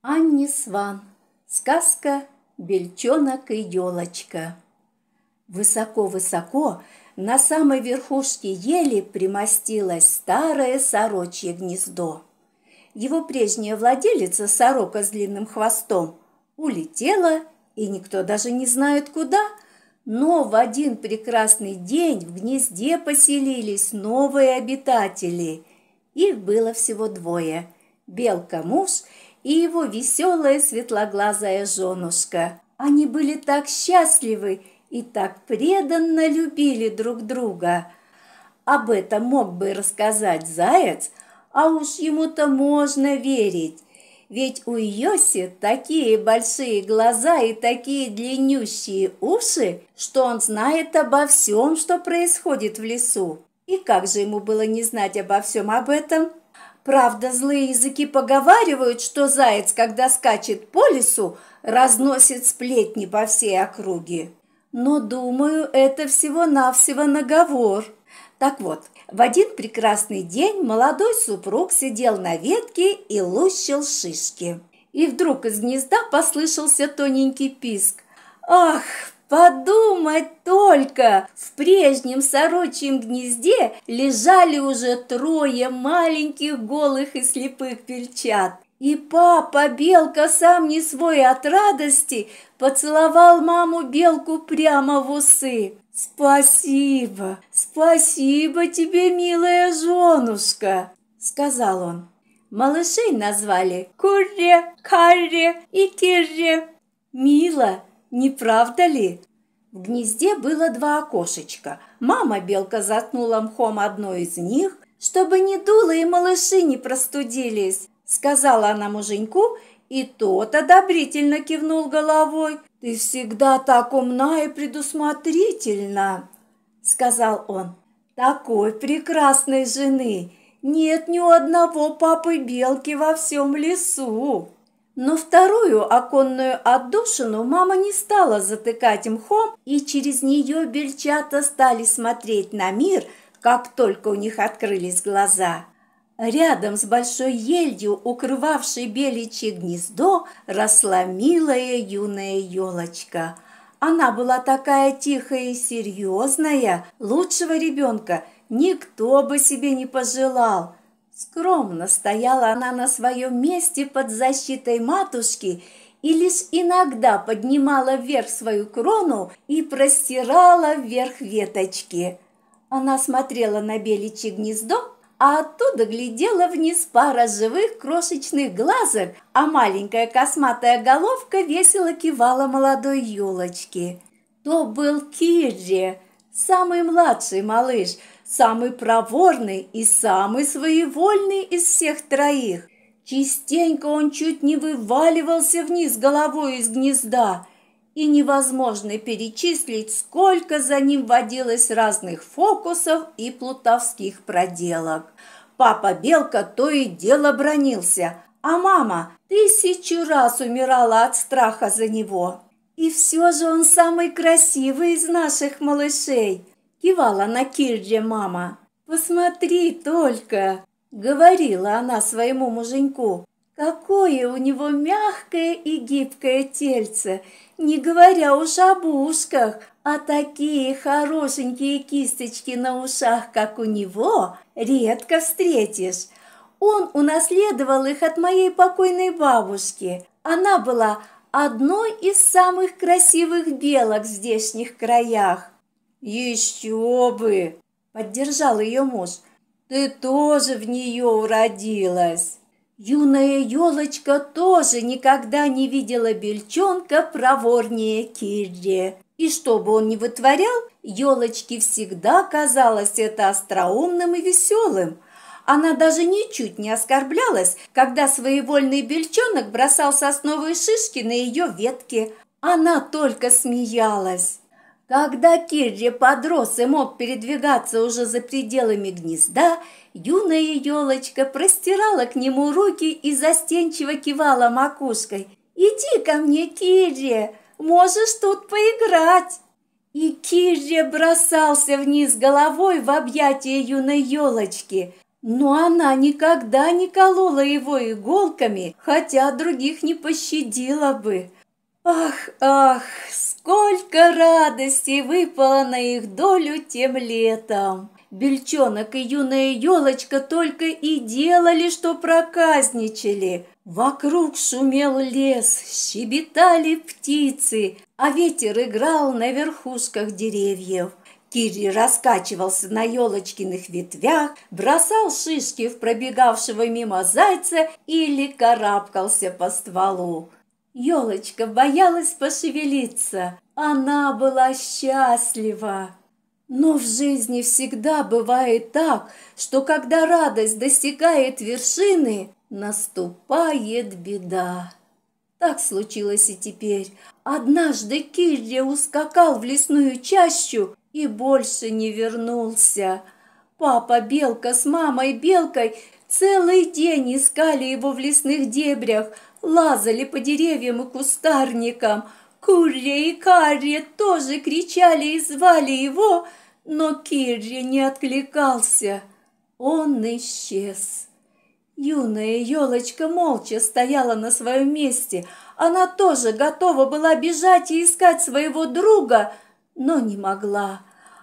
Анни Сван. Сказка «Бельчонок и елочка». Высоко-высоко на самой верхушке ели примостилось старое сорочье гнездо. Его прежняя владелица, сорока с длинным хвостом, улетела, и никто даже не знает куда, но в один прекрасный день в гнезде поселились новые обитатели. Их было всего двое – белка-муж – и его веселая светлоглазая женушка. Они были так счастливы и так преданно любили друг друга. Об этом мог бы рассказать заяц, а уж ему-то можно верить. Ведь у Йоси такие большие глаза и такие длиннющие уши, что он знает обо всем, что происходит в лесу. И как же ему было не знать обо всем об этом? Правда, злые языки поговаривают, что заяц, когда скачет по лесу, разносит сплетни по всей округе. Но, думаю, это всего-навсего наговор. Так вот, в один прекрасный день молодой супруг сидел на ветке и лущил шишки. И вдруг из гнезда послышался тоненький писк. «Ах, Подумать только! В прежнем сорочьем гнезде лежали уже трое маленьких голых и слепых пельчат. И папа Белка сам не свой от радости поцеловал маму Белку прямо в усы. «Спасибо, спасибо тебе, милая женушка!» – сказал он. Малышей назвали Курре, Карре и Кирре. Мило, не правда ли? В гнезде было два окошечка. Мама-белка заткнула мхом одно из них, чтобы не дуло и малыши не простудились. Сказала она муженьку, и тот одобрительно кивнул головой. «Ты всегда так умна и предусмотрительна», — сказал он. «Такой прекрасной жены нет ни у одного папы-белки во всем лесу». Но вторую оконную отдушину мама не стала затыкать мхом, и через нее бельчата стали смотреть на мир, как только у них открылись глаза. Рядом с большой елью, укрывавшей беличье гнездо, росла милая юная елочка. Она была такая тихая и серьезная, лучшего ребенка никто бы себе не пожелал – Скромно стояла она на своем месте под защитой матушки и лишь иногда поднимала вверх свою крону и простирала вверх веточки. Она смотрела на беличье гнездо, а оттуда глядела вниз пара живых крошечных глазок, а маленькая косматая головка весело кивала молодой елочке. То был Кирри, самый младший малыш – самый проворный и самый своевольный из всех троих. Частенько он чуть не вываливался вниз головой из гнезда, и невозможно перечислить, сколько за ним водилось разных фокусов и плутовских проделок. Папа Белка то и дело бронился, а мама тысячу раз умирала от страха за него. И все же он самый красивый из наших малышей – Кивала на Кирже мама. «Посмотри только!» — говорила она своему муженьку. «Какое у него мягкое и гибкое тельце, не говоря уж об ушках, а такие хорошенькие кисточки на ушах, как у него, редко встретишь. Он унаследовал их от моей покойной бабушки. Она была одной из самых красивых белок в здешних краях. «Еще бы!» – поддержал ее муж. «Ты тоже в нее уродилась!» Юная елочка тоже никогда не видела бельчонка проворнее Кирри. И что бы он ни вытворял, елочке всегда казалось это остроумным и веселым. Она даже ничуть не оскорблялась, когда своевольный бельчонок бросал сосновые шишки на ее ветке. Она только смеялась. Когда Кирри подрос и мог передвигаться уже за пределами гнезда, юная елочка простирала к нему руки и застенчиво кивала макушкой. «Иди ко мне, Кирри, можешь тут поиграть!» И Кирри бросался вниз головой в объятия юной елочки. Но она никогда не колола его иголками, хотя других не пощадила бы. Ах, ах, сколько радости выпало на их долю тем летом! Бельчонок и юная елочка только и делали, что проказничали. Вокруг шумел лес, щебетали птицы, а ветер играл на верхушках деревьев. Кири раскачивался на елочкиных ветвях, бросал шишки в пробегавшего мимо зайца или карабкался по стволу. Елочка боялась пошевелиться, она была счастлива. Но в жизни всегда бывает так, что когда радость достигает вершины, наступает беда. Так случилось и теперь. Однажды Кирри ускакал в лесную чащу и больше не вернулся. Папа Белка с мамой Белкой целый день искали его в лесных дебрях, лазали по деревьям и кустарникам. Курья и Карри тоже кричали и звали его, но Кирри не откликался. Он исчез. Юная елочка молча стояла на своем месте. Она тоже готова была бежать и искать своего друга, но не могла.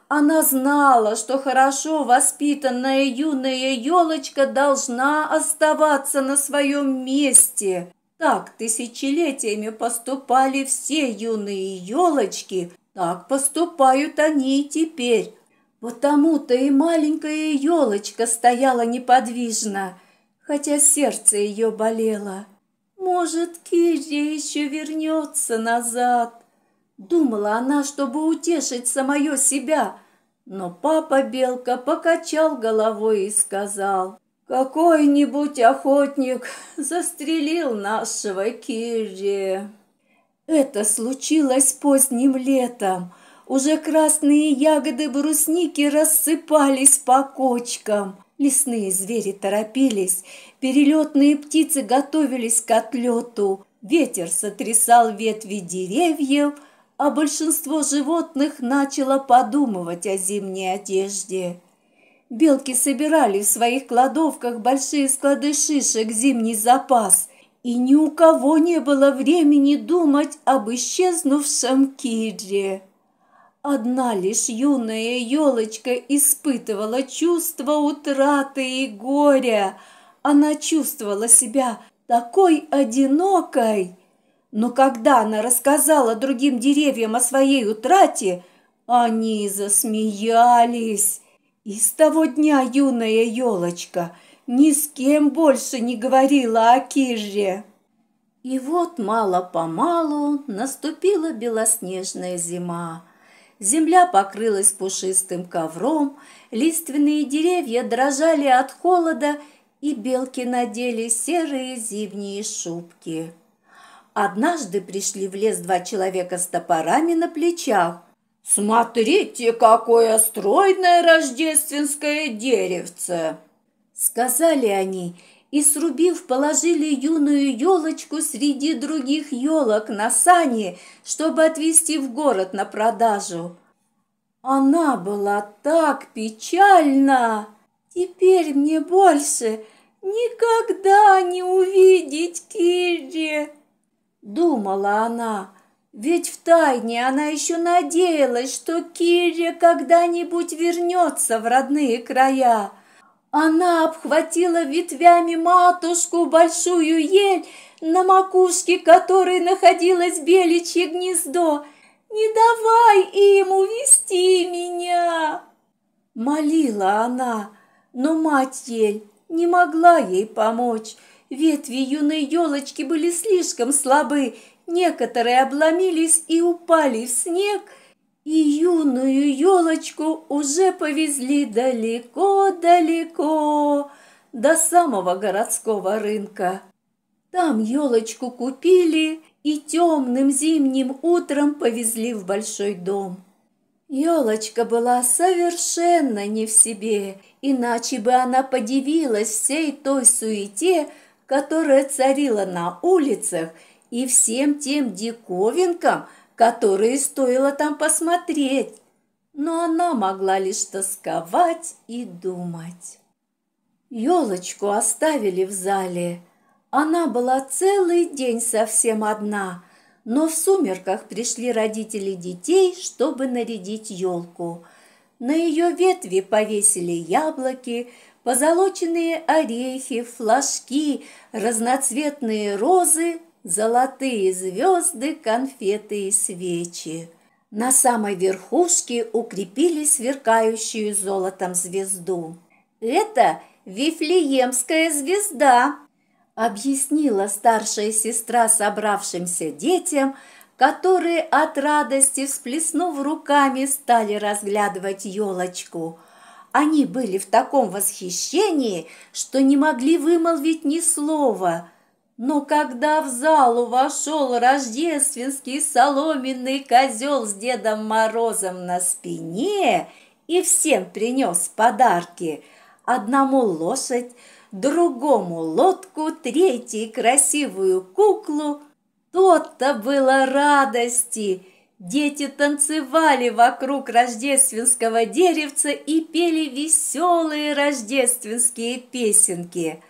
Она знала, что хорошо воспитанная юная елочка должна оставаться на своем месте. Так тысячелетиями поступали все юные елочки, так поступают они и теперь. Потому-то и маленькая елочка стояла неподвижно, хотя сердце ее болело. Может, Киря еще вернется назад. Думала она, чтобы утешить самое себя, но папа Белка покачал головой и сказал, «Какой-нибудь охотник застрелил нашего Кирри». Это случилось поздним летом. Уже красные ягоды брусники рассыпались по кочкам. Лесные звери торопились, перелетные птицы готовились к отлету. Ветер сотрясал ветви деревьев, а большинство животных начало подумывать о зимней одежде. Белки собирали в своих кладовках большие склады шишек зимний запас, и ни у кого не было времени думать об исчезнувшем Кидре. Одна лишь юная елочка испытывала чувство утраты и горя. Она чувствовала себя такой одинокой. Но когда она рассказала другим деревьям о своей утрате, они засмеялись. И с того дня юная елочка ни с кем больше не говорила о Кирре. И вот мало-помалу наступила белоснежная зима. Земля покрылась пушистым ковром, лиственные деревья дрожали от холода, и белки надели серые зимние шубки. Однажды пришли в лес два человека с топорами на плечах. «Смотрите, какое стройное рождественское деревце!» Сказали они, и, срубив, положили юную елочку среди других елок на сани, чтобы отвезти в город на продажу. Она была так печальна! Теперь мне больше никогда не увидеть Кирри!» Думала она, ведь втайне она еще надеялась, что Киря когда-нибудь вернется в родные края. Она обхватила ветвями матушку большую ель, на макушке которой находилось беличье гнездо. «Не давай им увести меня!» Молила она, но мать ель не могла ей помочь. Ветви юной елочки были слишком слабы, некоторые обломились и упали в снег, и юную елочку уже повезли далеко-далеко до самого городского рынка. Там елочку купили и темным зимним утром повезли в большой дом. Елочка была совершенно не в себе, иначе бы она подивилась всей той суете, которая царила на улицах, и всем тем диковинкам, которые стоило там посмотреть. Но она могла лишь тосковать и думать. Елочку оставили в зале. Она была целый день совсем одна, но в сумерках пришли родители детей, чтобы нарядить елку. На ее ветви повесили яблоки, позолоченные орехи, флажки, разноцветные розы, золотые звезды, конфеты и свечи. На самой верхушке укрепили сверкающую золотом звезду. Это Вифлеемская звезда, объяснила старшая сестра собравшимся детям, которые от радости, всплеснув руками, стали разглядывать елочку. Они были в таком восхищении, что не могли вымолвить ни слова. Но когда в залу вошел рождественский соломенный козел с Дедом Морозом на спине и всем принес подарки – одному лошадь, другому лодку, третьей красивую куклу. То-то было радости! Дети танцевали вокруг рождественского деревца и пели веселые рождественские песенки.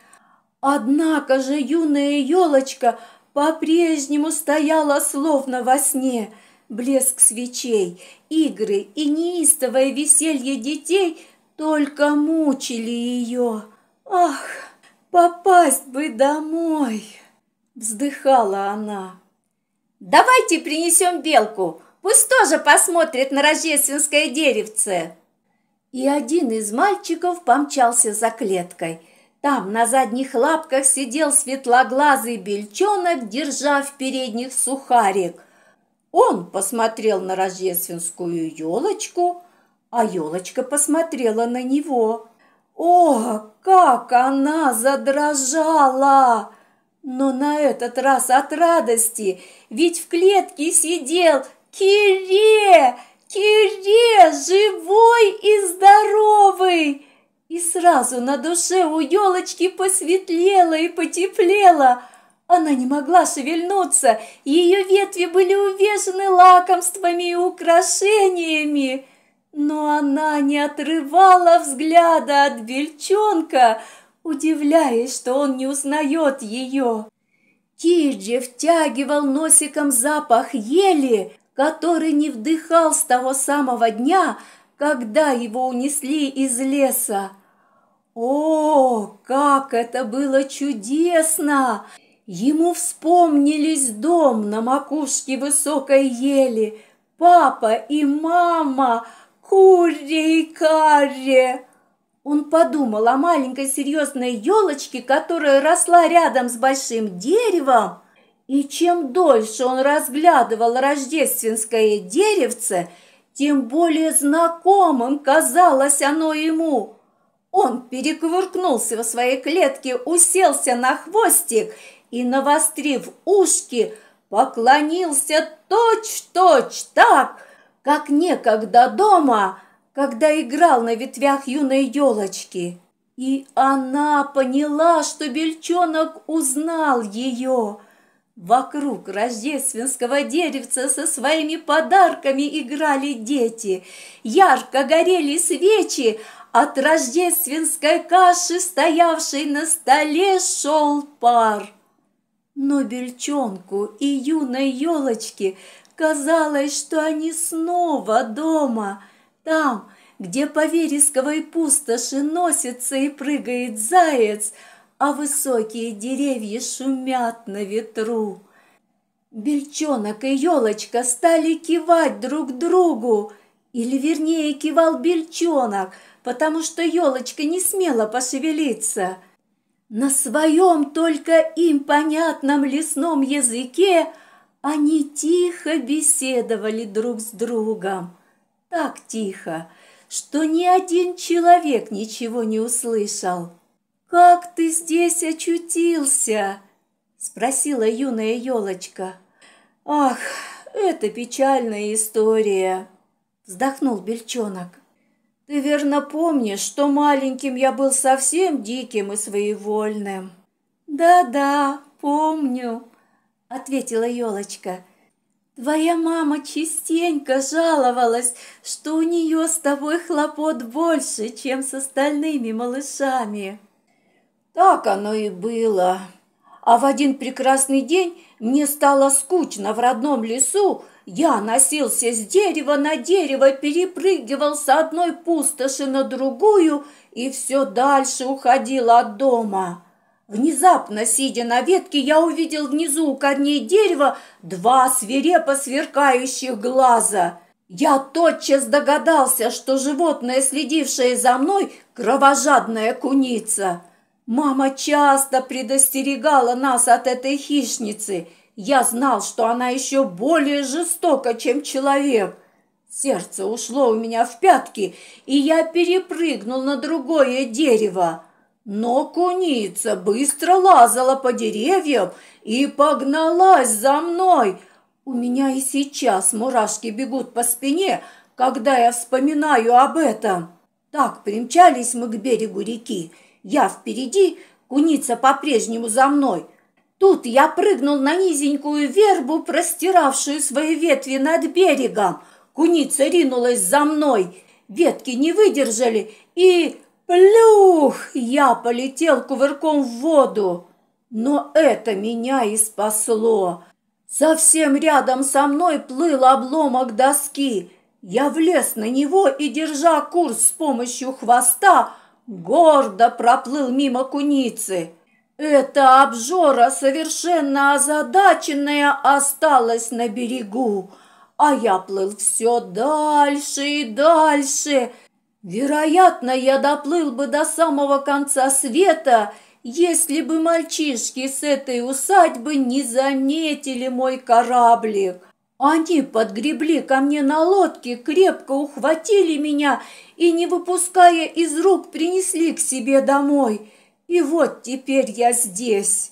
Однако же юная елочка по-прежнему стояла словно во сне. Блеск свечей, игры и неистовое веселье детей – только мучили ее. Ах, попасть бы домой! Вздыхала она. Давайте принесем белку, пусть тоже посмотрит на рождественское деревце. И один из мальчиков помчался за клеткой. Там на задних лапках сидел светлоглазый бельчонок, держа в передних сухарик. Он посмотрел на рождественскую елочку, а елочка посмотрела на него. О, как она задрожала! Но на этот раз от радости, ведь в клетке сидел Кире, Кире, живой и здоровый! И сразу на душе у елочки посветлело и потеплело. Она не могла шевельнуться, ее ветви были увешаны лакомствами и украшениями. Но она не отрывала взгляда от бельчонка, удивляясь, что он не узнает ее. Киджи втягивал носиком запах ели, который не вдыхал с того самого дня, когда его унесли из леса. О, как это было чудесно! Ему вспомнились дом на макушке высокой ели, папа и мама – Курре и карре!» Он подумал о маленькой серьезной елочке, которая росла рядом с большим деревом, и чем дольше он разглядывал рождественское деревце, тем более знакомым казалось оно ему. Он перекувыркнулся в своей клетке, уселся на хвостик и, навострив ушки, поклонился точь-точь так, как некогда дома, когда играл на ветвях юной елочки. И она поняла, что бельчонок узнал ее. Вокруг рождественского деревца со своими подарками играли дети. Ярко горели свечи, от рождественской каши, стоявшей на столе, шел пар. Но бельчонку и юной елочке Казалось, что они снова дома, там, где по вересковой пустоши носится и прыгает заяц, а высокие деревья шумят на ветру. Бельчонок и елочка стали кивать друг другу, или вернее кивал бельчонок, потому что елочка не смела пошевелиться. На своем только им понятном лесном языке – они тихо беседовали друг с другом, так тихо, что ни один человек ничего не услышал. «Как ты здесь очутился?» – спросила юная елочка. «Ах, это печальная история!» – вздохнул Бельчонок. «Ты верно помнишь, что маленьким я был совсем диким и своевольным?» «Да-да, помню», – ответила елочка. «Твоя мама частенько жаловалась, что у нее с тобой хлопот больше, чем с остальными малышами». Так оно и было. А в один прекрасный день мне стало скучно в родном лесу, я носился с дерева на дерево, перепрыгивал с одной пустоши на другую и все дальше уходил от дома. Внезапно, сидя на ветке, я увидел внизу у корней дерева два свирепо сверкающих глаза. Я тотчас догадался, что животное, следившее за мной, кровожадная куница. Мама часто предостерегала нас от этой хищницы. Я знал, что она еще более жестока, чем человек. Сердце ушло у меня в пятки, и я перепрыгнул на другое дерево. Но куница быстро лазала по деревьям и погналась за мной. У меня и сейчас мурашки бегут по спине, когда я вспоминаю об этом. Так примчались мы к берегу реки. Я впереди, куница по-прежнему за мной. Тут я прыгнул на низенькую вербу, простиравшую свои ветви над берегом. Куница ринулась за мной. Ветки не выдержали, и Плюх! Я полетел кувырком в воду. Но это меня и спасло. Совсем рядом со мной плыл обломок доски. Я влез на него и, держа курс с помощью хвоста, гордо проплыл мимо куницы. Эта обжора, совершенно озадаченная, осталась на берегу, а я плыл все дальше и дальше – Вероятно, я доплыл бы до самого конца света, если бы мальчишки с этой усадьбы не заметили мой кораблик. Они подгребли ко мне на лодке, крепко ухватили меня и, не выпуская из рук, принесли к себе домой. И вот теперь я здесь.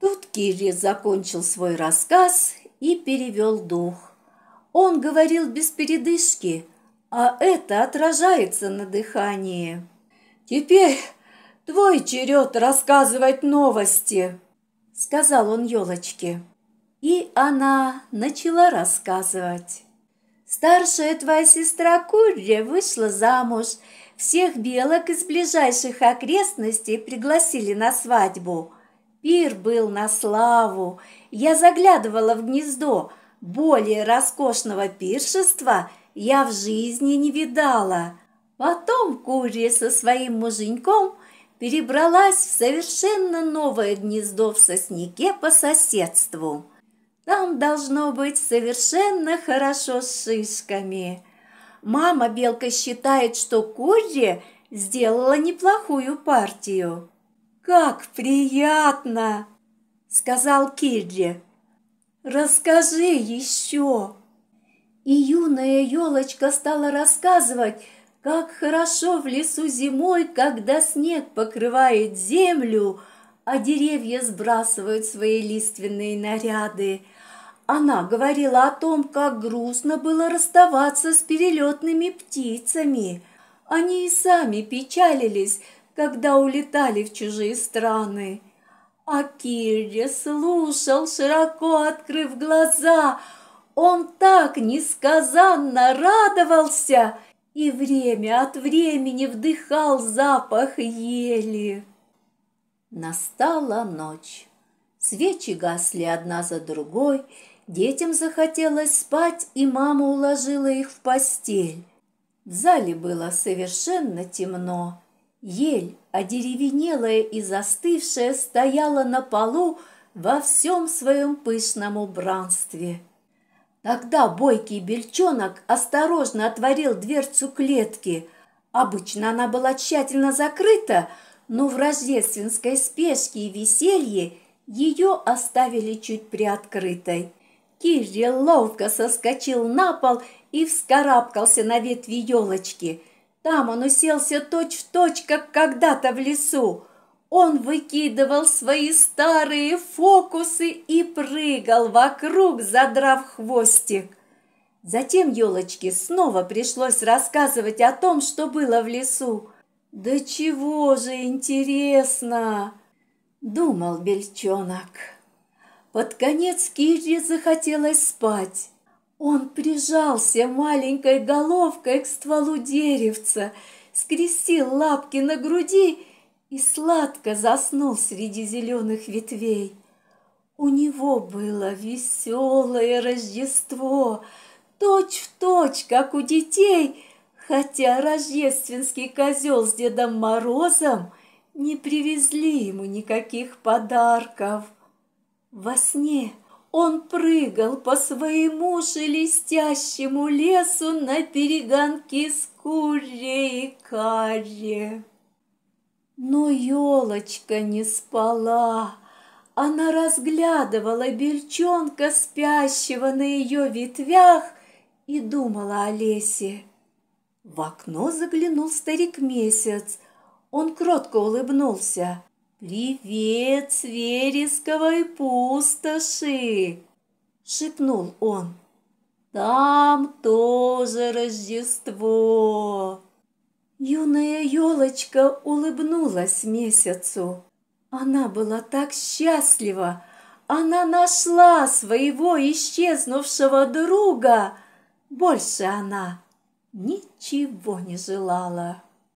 Тут Кирри закончил свой рассказ и перевел дух. Он говорил без передышки – а это отражается на дыхании. Теперь твой черед рассказывать новости, сказал он елочке. И она начала рассказывать. Старшая твоя сестра Курри вышла замуж. Всех белок из ближайших окрестностей пригласили на свадьбу. Пир был на славу. Я заглядывала в гнездо. Более роскошного пиршества я в жизни не видала. Потом Курия со своим муженьком перебралась в совершенно новое гнездо в сосняке по соседству. Там должно быть совершенно хорошо с шишками. Мама Белка считает, что Курри сделала неплохую партию. «Как приятно!» – сказал Кирри. «Расскажи еще!» И юная елочка стала рассказывать, как хорошо в лесу зимой, когда снег покрывает землю, а деревья сбрасывают свои лиственные наряды. Она говорила о том, как грустно было расставаться с перелетными птицами. Они и сами печалились, когда улетали в чужие страны. А Киря слушал, широко открыв глаза – он так несказанно радовался и время от времени вдыхал запах ели. Настала ночь. Свечи гасли одна за другой, детям захотелось спать, и мама уложила их в постель. В зале было совершенно темно. Ель, одеревенелая и застывшая, стояла на полу во всем своем пышном убранстве. Тогда бойкий бельчонок осторожно отворил дверцу клетки. Обычно она была тщательно закрыта, но в рождественской спешке и веселье ее оставили чуть приоткрытой. Кирри ловко соскочил на пол и вскарабкался на ветви елочки. Там он уселся точь-в-точь, точь, как когда-то в лесу. Он выкидывал свои старые фокусы и прыгал вокруг, задрав хвостик. Затем елочке снова пришлось рассказывать о том, что было в лесу. «Да чего же интересно!» – думал Бельчонок. Под конец Кирре захотелось спать. Он прижался маленькой головкой к стволу деревца, скрестил лапки на груди и сладко заснул среди зеленых ветвей. У него было веселое Рождество, точь-в-точь, как у детей, хотя рождественский козел с Дедом Морозом не привезли ему никаких подарков. Во сне он прыгал по своему шелестящему лесу на перегонки с куре и каре. Но елочка не спала. Она разглядывала бельчонка, спящего на ее ветвях, и думала о лесе. В окно заглянул старик-месяц. Он кротко улыбнулся. «Привет с пустоши!» — шепнул он. «Там тоже Рождество!» Юная елочка улыбнулась месяцу. Она была так счастлива. Она нашла своего исчезнувшего друга. Больше она ничего не желала.